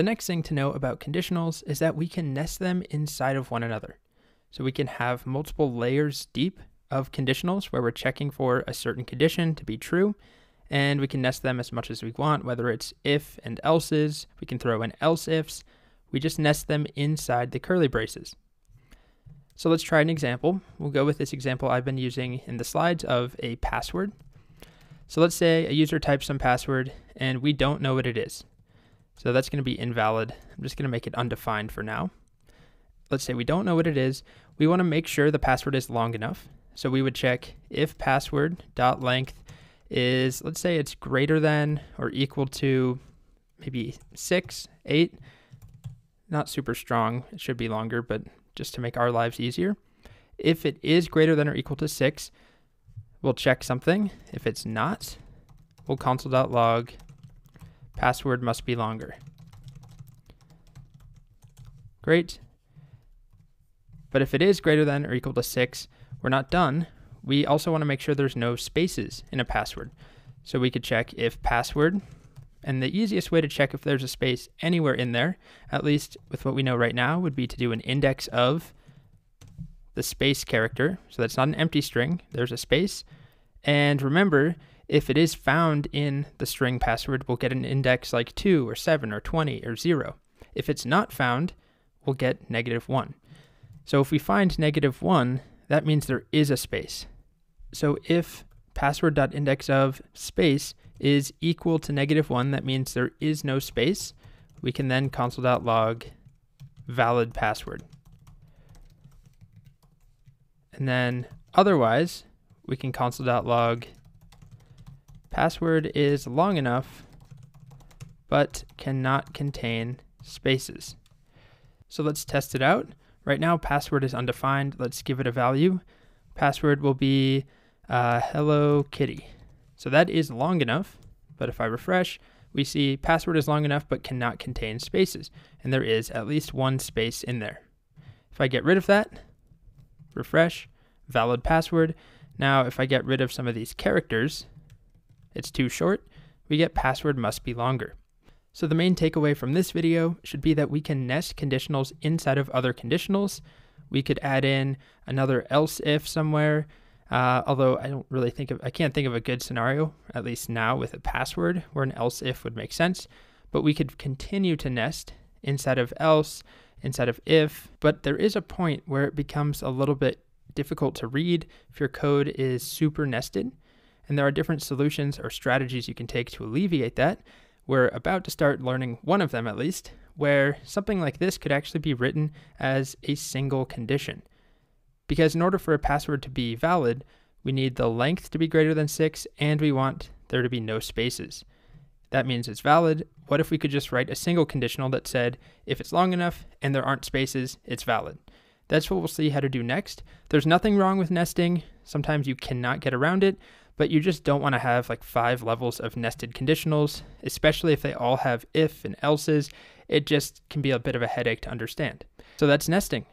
The next thing to know about conditionals is that we can nest them inside of one another. So we can have multiple layers deep of conditionals where we're checking for a certain condition to be true, and we can nest them as much as we want, whether it's if and else's, we can throw in else ifs, we just nest them inside the curly braces. So let's try an example. We'll go with this example I've been using in the slides of a password. So let's say a user types some password and we don't know what it is. So that's going to be invalid. I'm just going to make it undefined for now. Let's say we don't know what it is. We want to make sure the password is long enough. So we would check if password dot length is, let's say it's greater than or equal to maybe six, eight, not super strong. It should be longer, but just to make our lives easier. If it is greater than or equal to 6, we'll check something. If it's not, we'll console.log password must be longer. Great. But if it is greater than or equal to 6, we're not done. We also want to make sure there's no spaces in a password. So we could check if password and the easiest way to check if there's a space anywhere in there, at least with what we know right now, would be to do an index of the space character. So that's not an empty string, there's a space. And remember, if it is found in the string password, we'll get an index like 2 or 7 or 20 or 0. If it's not found, we'll get negative 1. So if we find negative 1, that means there is a space. So if password.index of space is equal to negative 1, that means there is no space. We can then console.log valid password. And then otherwise, we can console.log password is long enough, but cannot contain spaces. So let's test it out. Right now, password is undefined. Let's give it a value. Password will be uh, hello kitty. So that is long enough, but if I refresh, we see password is long enough but cannot contain spaces, and there is at least one space in there. If I get rid of that, refresh, valid password. Now, if I get rid of some of these characters, it's too short, we get password must be longer. So the main takeaway from this video should be that we can nest conditionals inside of other conditionals. We could add in another else if somewhere, uh, although I don't really think of, I can't think of a good scenario, at least now with a password, where an else if would make sense. But we could continue to nest inside of else, inside of if. But there is a point where it becomes a little bit difficult to read if your code is super nested. And there are different solutions or strategies you can take to alleviate that. We're about to start learning one of them at least, where something like this could actually be written as a single condition. Because in order for a password to be valid, we need the length to be greater than 6 and we want there to be no spaces. That means it's valid. What if we could just write a single conditional that said, if it's long enough and there aren't spaces, it's valid? That's what we'll see how to do next. There's nothing wrong with nesting. Sometimes you cannot get around it, but you just don't want to have like five levels of nested conditionals, especially if they all have if and else's. It just can be a bit of a headache to understand. So that's nesting.